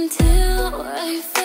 until I find